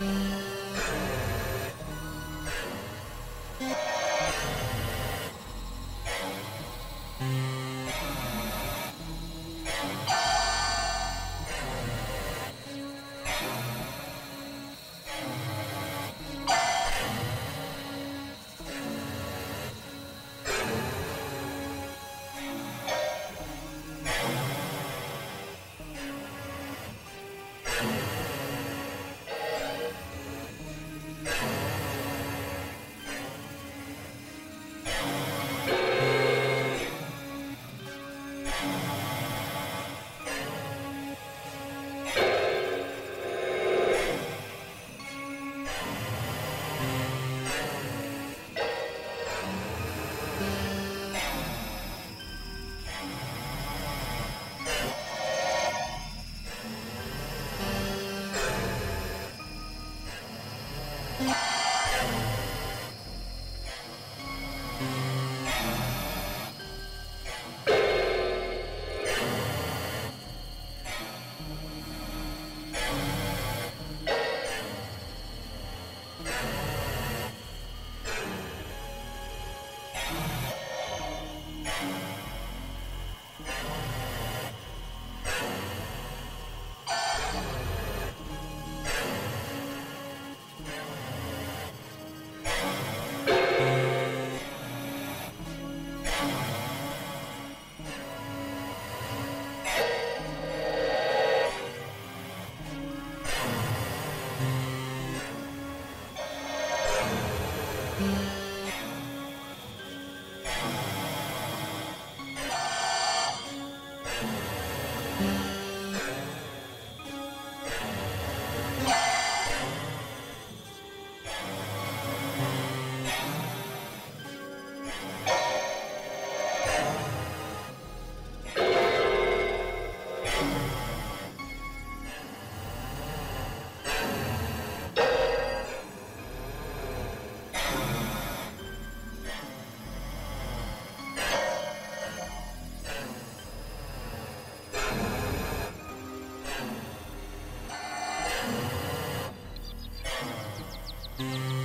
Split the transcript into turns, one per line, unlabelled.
Mm-hmm. Yeah. Hmm. Mm-hmm.